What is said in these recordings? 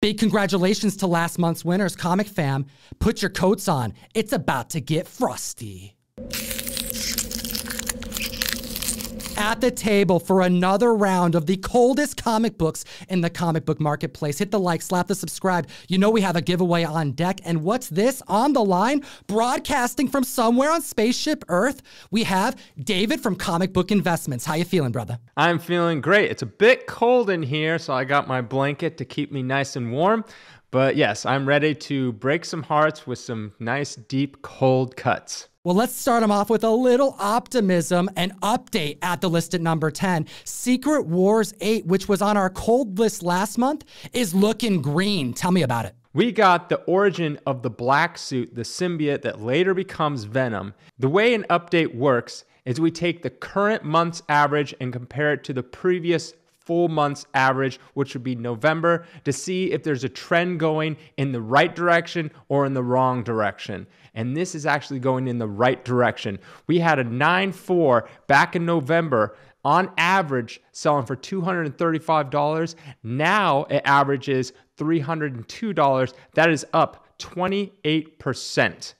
Big congratulations to last month's winners, Comic Fam. Put your coats on. It's about to get frosty. At the table for another round of the coldest comic books in the comic book marketplace. Hit the like, slap the subscribe. You know we have a giveaway on deck. And what's this on the line? Broadcasting from somewhere on spaceship Earth, we have David from Comic Book Investments. How you feeling, brother? I'm feeling great. It's a bit cold in here, so I got my blanket to keep me nice and warm. But yes, I'm ready to break some hearts with some nice, deep, cold cuts. Well, let's start them off with a little optimism. and update at the list at number 10. Secret Wars 8, which was on our cold list last month, is looking green. Tell me about it. We got the origin of the black suit, the symbiote that later becomes Venom. The way an update works is we take the current month's average and compare it to the previous full month's average, which would be November, to see if there's a trend going in the right direction or in the wrong direction and this is actually going in the right direction. We had a 9 4 back in November on average selling for $235. Now it averages $302. That is up 28%.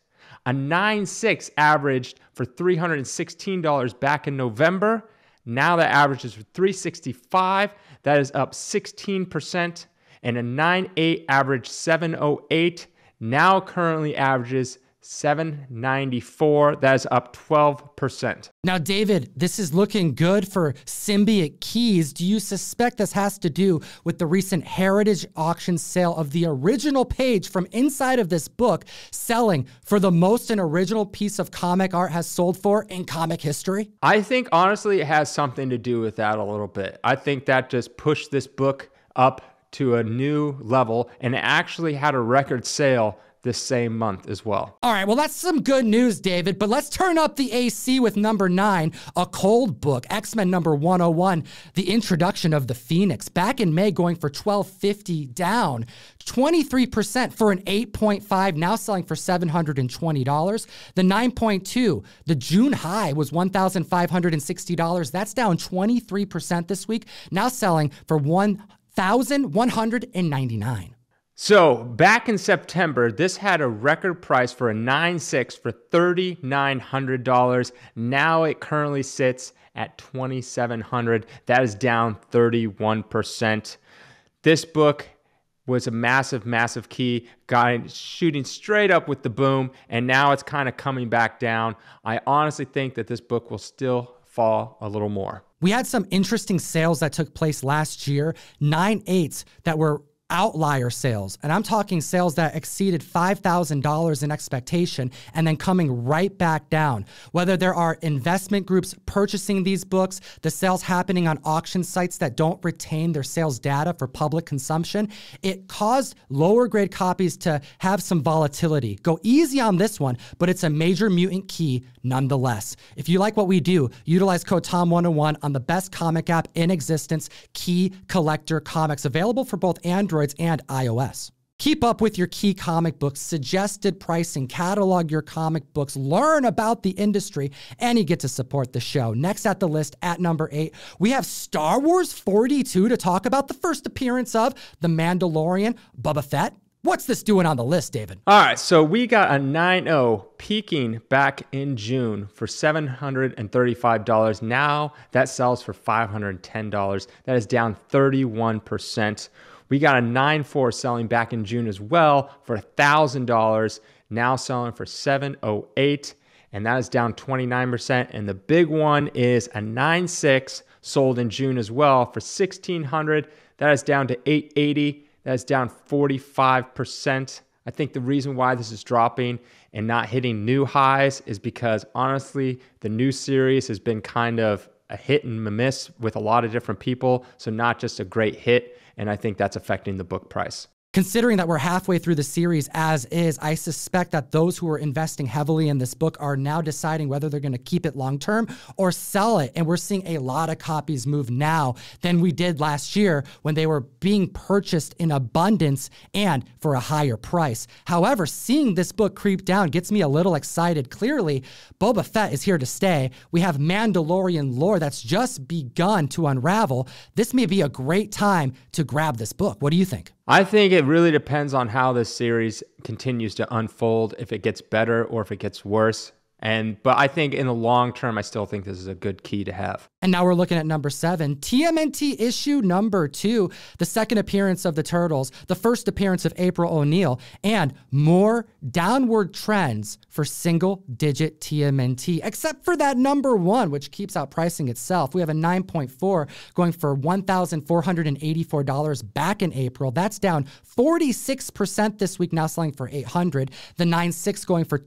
A 9.6 averaged for $316 back in November. Now that averages for 365. That is up 16%. And a 9.8 average 708 now currently averages 794. That is up 12%. Now, David, this is looking good for Symbiote Keys. Do you suspect this has to do with the recent Heritage auction sale of the original page from inside of this book selling for the most an original piece of comic art has sold for in comic history? I think honestly it has something to do with that a little bit. I think that just pushed this book up to a new level and it actually had a record sale this same month as well. All right, well, that's some good news, David, but let's turn up the AC with number nine, a cold book, X Men number 101, the introduction of the Phoenix. Back in May, going for 1250 down, 23% for an 8.5, now selling for $720. The 9.2, the June high was $1,560. That's down 23% this week, now selling for 1,199. So back in September, this had a record price for a 9.6 for $3,900. Now it currently sits at 2,700. That is down 31%. This book was a massive, massive key, guy shooting straight up with the boom, and now it's kind of coming back down. I honestly think that this book will still fall a little more. We had some interesting sales that took place last year, nine eights that were outlier sales. And I'm talking sales that exceeded $5,000 in expectation and then coming right back down. Whether there are investment groups purchasing these books, the sales happening on auction sites that don't retain their sales data for public consumption, it caused lower grade copies to have some volatility. Go easy on this one, but it's a major mutant key nonetheless. If you like what we do, utilize code TOM101 on the best comic app in existence, Key Collector Comics, available for both Androids and iOS. Keep up with your key comic books, suggested pricing, catalog your comic books, learn about the industry, and you get to support the show. Next at the list at number eight, we have Star Wars 42 to talk about the first appearance of The Mandalorian, Boba Fett, What's this doing on the list, David? All right, so we got a 9.0 peaking back in June for $735. Now that sells for $510. That is down 31%. We got a 9.4 selling back in June as well for $1,000. Now selling for 708 and that is down 29%. And the big one is a 9.6 sold in June as well for 1600. That is down to 880 that's down 45%. I think the reason why this is dropping and not hitting new highs is because honestly, the new series has been kind of a hit and a miss with a lot of different people. So, not just a great hit. And I think that's affecting the book price. Considering that we're halfway through the series as is, I suspect that those who are investing heavily in this book are now deciding whether they're going to keep it long term or sell it. And we're seeing a lot of copies move now than we did last year when they were being purchased in abundance and for a higher price. However, seeing this book creep down gets me a little excited. Clearly, Boba Fett is here to stay. We have Mandalorian lore that's just begun to unravel. This may be a great time to grab this book. What do you think? I think it really depends on how this series continues to unfold, if it gets better or if it gets worse. And but I think in the long term, I still think this is a good key to have. And now we're looking at number seven, TMNT issue number two, the second appearance of the Turtles, the first appearance of April O'Neil, and more downward trends for single digit TMNT, except for that number one, which keeps outpricing itself. We have a 9.4 going for $1,484 back in April. That's down 46% this week, now selling for 800. The 9.6 going for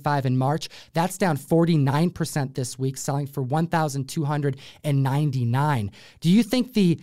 2,525 in March. That's down 49% this week, selling for 1,299. Do you think the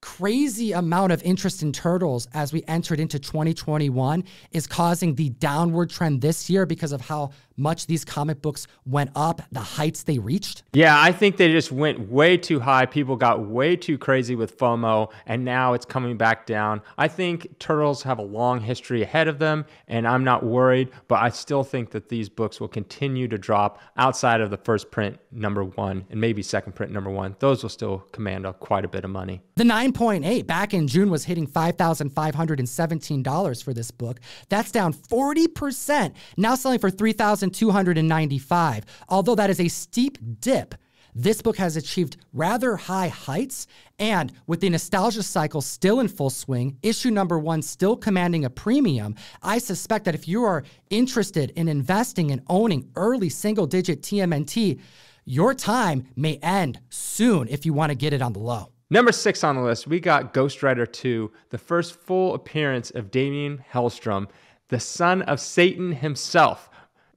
crazy amount of interest in turtles as we entered into 2021 is causing the downward trend this year because of how much these comic books went up, the heights they reached? Yeah, I think they just went way too high. People got way too crazy with FOMO, and now it's coming back down. I think Turtles have a long history ahead of them, and I'm not worried, but I still think that these books will continue to drop outside of the first print number one and maybe second print number one. Those will still command a, quite a bit of money. The 9.8 back in June was hitting $5,517 for this book. That's down 40%, now selling for 3000 1,295. Although that is a steep dip, this book has achieved rather high heights, and with the nostalgia cycle still in full swing, issue number one still commanding a premium, I suspect that if you are interested in investing and owning early single digit TMNT, your time may end soon if you want to get it on the low. Number six on the list, we got Ghost Rider 2, the first full appearance of Damien Hellstrom, the son of Satan himself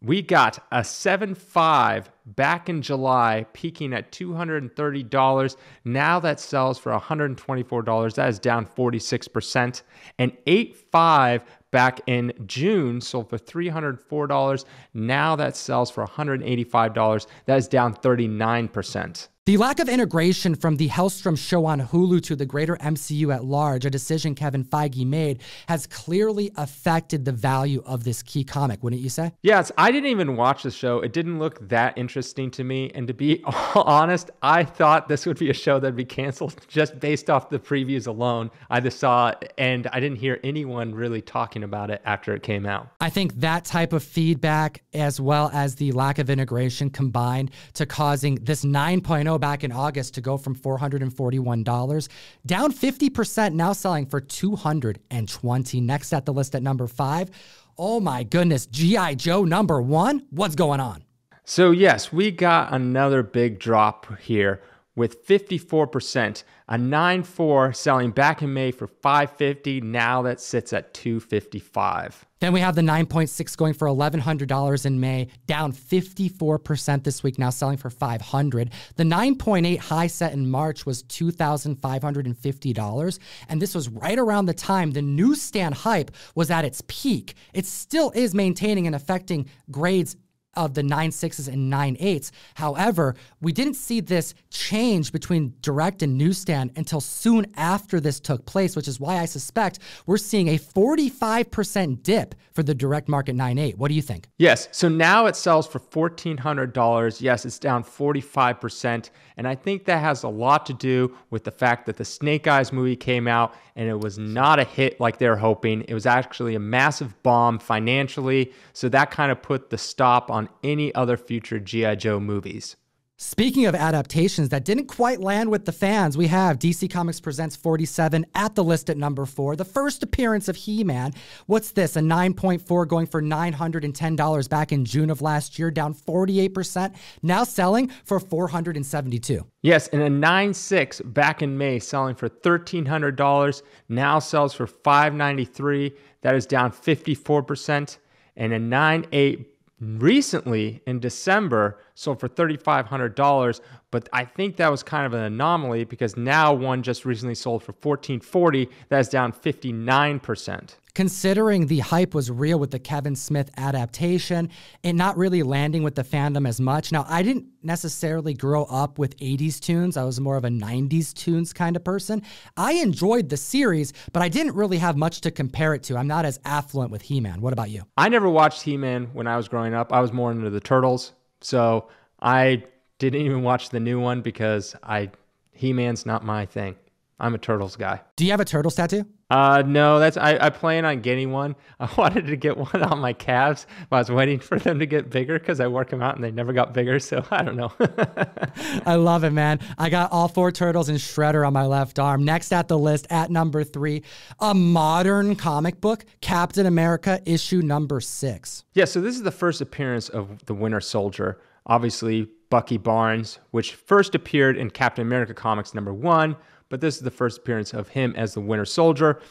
we got a 7.5 back in July, peaking at $230. Now that sells for $124. That is down 46%. and 8 five back in June, sold for $304. Now that sells for $185. That is down 39%. The lack of integration from the Helstrom show on Hulu to the greater MCU at large, a decision Kevin Feige made, has clearly affected the value of this key comic, wouldn't you say? Yes, I didn't even watch the show. It didn't look that interesting to me. And to be honest, I thought this would be a show that'd be canceled just based off the previews alone. I just saw, and I didn't hear anyone really talking about it after it came out. I think that type of feedback, as well as the lack of integration, combined to causing this 9.0 back in August to go from $441 down 50%, now selling for 220. Next at the list at number five. Oh my goodness, G.I. Joe number one? What's going on? So, yes, we got another big drop here with 54%, a 9.4 selling back in May for 550. Now that sits at 255. Then we have the 9.6 going for $1,100 in May, down 54% this week, now selling for 500. The 9.8 high set in March was $2,550, and this was right around the time the newsstand hype was at its peak. It still is maintaining and affecting grades of the nine sixes and nine eights. However, we didn't see this change between direct and newsstand until soon after this took place, which is why I suspect we're seeing a 45% dip for the direct market nine eight. What do you think? Yes. So now it sells for $1,400. Yes, it's down 45%. And I think that has a lot to do with the fact that the Snake Eyes movie came out and it was not a hit like they're hoping. It was actually a massive bomb financially. So that kind of put the stop on any other future G.I. Joe movies. Speaking of adaptations that didn't quite land with the fans, we have DC Comics Presents 47 at the list at number four. The first appearance of He Man. What's this? A 9.4 going for $910 back in June of last year, down 48%, now selling for 472 Yes, and a 9.6 back in May, selling for $1,300, now sells for 593 That is down 54%. And a 9.8 recently in December sold for $3,500, but I think that was kind of an anomaly because now one just recently sold for 1,440. That is down 59% considering the hype was real with the Kevin Smith adaptation and not really landing with the fandom as much. Now, I didn't necessarily grow up with 80s toons. I was more of a 90s toons kind of person. I enjoyed the series, but I didn't really have much to compare it to. I'm not as affluent with He Man. What about you? I never watched He Man when I was growing up. I was more into the Turtles. So I didn't even watch the new one because I He Man's not my thing. I'm a turtles guy. Do you have a turtles tattoo? Uh, no, that's I, I plan on getting one. I wanted to get one on my calves, but I was waiting for them to get bigger because I work them out and they never got bigger. So I don't know. I love it, man. I got all four turtles and Shredder on my left arm. Next at the list, at number three, a modern comic book, Captain America issue number six. Yeah, so this is the first appearance of the Winter Soldier. Obviously, Bucky Barnes, which first appeared in Captain America Comics number one but this is the first appearance of him as the Winter Soldier.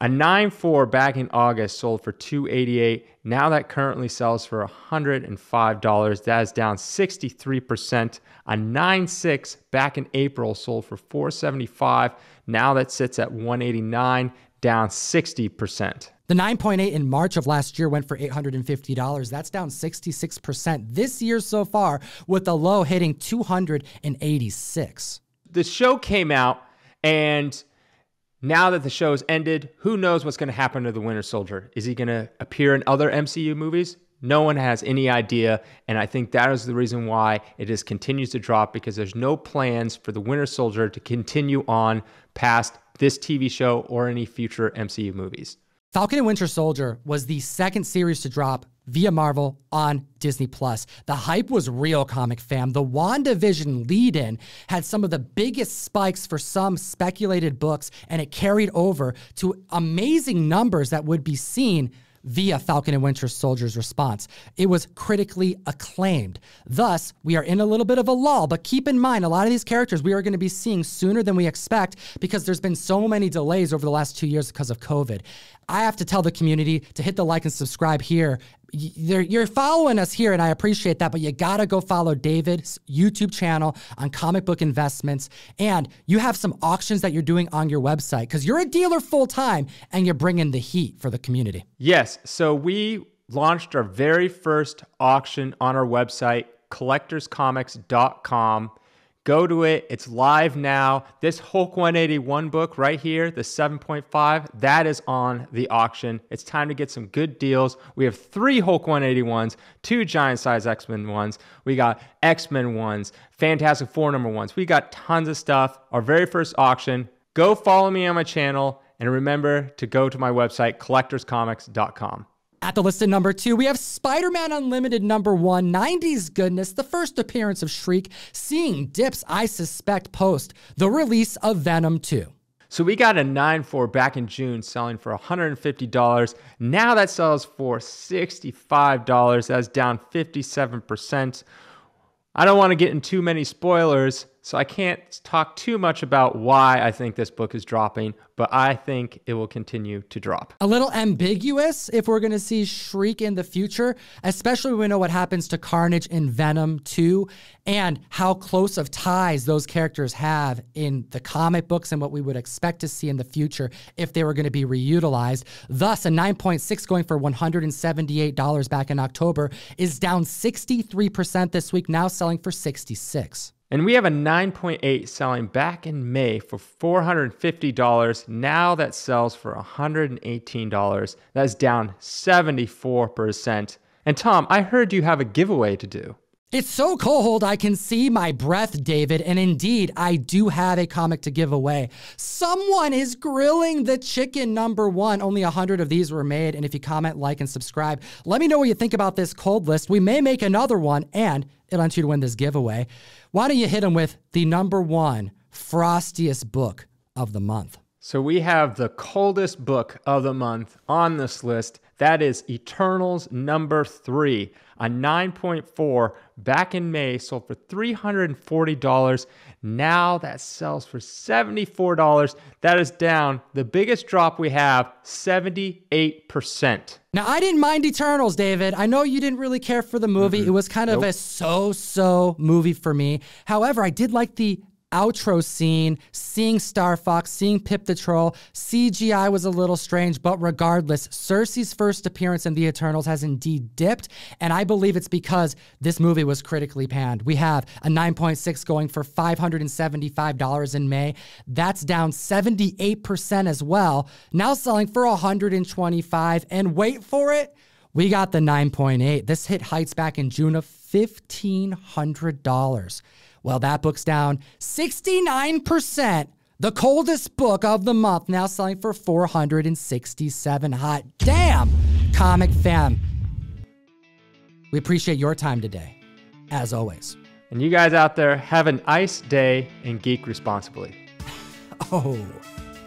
A 9.4 back in August sold for 288. Now that currently sells for $105. That is down 63%. A 9.6 back in April sold for 475. Now that sits at 189, down 60%. The 9.8 in March of last year went for $850. That's down 66% this year so far, with the low hitting 286 the show came out, and now that the show's ended, who knows what's going to happen to the Winter Soldier? Is he going to appear in other MCU movies? No one has any idea, and I think that is the reason why it just continues to drop because there's no plans for the Winter Soldier to continue on past this TV show or any future MCU movies. Falcon and Winter Soldier was the second series to drop via Marvel on Disney Plus. The hype was real, comic fam. The WandaVision lead in had some of the biggest spikes for some speculated books, and it carried over to amazing numbers that would be seen via Falcon and Winter Soldier's response. It was critically acclaimed. Thus, we are in a little bit of a lull, but keep in mind, a lot of these characters we are going to be seeing sooner than we expect because there's been so many delays over the last two years because of COVID. I have to tell the community to hit the like and subscribe here you're following us here, and I appreciate that, but you gotta go follow David's YouTube channel on comic book investments. And you have some auctions that you're doing on your website because you're a dealer full time and you're bringing the heat for the community. Yes. So we launched our very first auction on our website, collectorscomics.com. Go to it. It's live now. This Hulk 181 book right here, the 7.5, that is on the auction. It's time to get some good deals. We have three Hulk 181s, two giant size X Men ones. We got X Men ones, Fantastic Four number ones. We got tons of stuff. Our very first auction. Go follow me on my channel and remember to go to my website, collectorscomics.com. At the list at number two, we have Spider Man Unlimited number one, 90s goodness, the first appearance of Shriek, seeing dips, I suspect, post the release of Venom 2. So we got a nine 9.4 back in June selling for $150. Now that sells for $65. That's down 57%. I don't want to get in too many spoilers, so I can't talk too much about why I think this book is dropping, but I think it will continue to drop. A little ambiguous if we're going to see Shriek in the future, especially when we know what happens to Carnage in Venom 2 and how close of ties those characters have in the comic books and what we would expect to see in the future if they were going to be reutilized. Thus, a 9.6 going for $178 back in October is down 63% this week, now selling for 66. And we have a 9.8 selling back in May for $450. Now that sells for $118. That's down 74%. And Tom, I heard you have a giveaway to do. It's so cold, I can see my breath, David. And indeed, I do have a comic to give away. Someone is grilling the chicken number one. Only a 100 of these were made. And if you comment, like, and subscribe, let me know what you think about this cold list. We may make another one, and it'll you to win this giveaway. Why don't you hit them with the number one frostiest book of the month? So we have the coldest book of the month on this list. That is Eternals number three, a 9.4 back in May, sold for $340. Now that sells for $74. That is down the biggest drop we have, 78%. Now, I didn't mind Eternals, David. I know you didn't really care for the movie. Mm-hmm. It was kind of nope. a so so movie for me. However, I did like the outro scene, seeing Star Fox, seeing Pip the Troll, CGI was a little strange, but regardless, Sersi's first appearance in The Eternals has indeed dipped, and I believe it's because this movie was critically panned. We have a 9.6 going for $575 in May. That's down 78% as well, now selling for 125 and wait for it, we got the 9.8. This hit heights back in June of $1,500. Well, that book's down 69% The coldest book of the month, now selling for 467 hot. Damn! Comic fam. We appreciate your time today, as always. And you guys out there have an ice day and geek responsibly. Oh,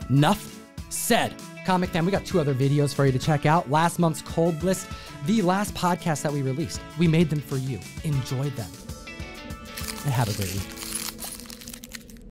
enough said. Comic fam, we got two other videos for you to check out. Last month's cold list, the last podcast that we released. We made them for you. Enjoy them. And have a great week.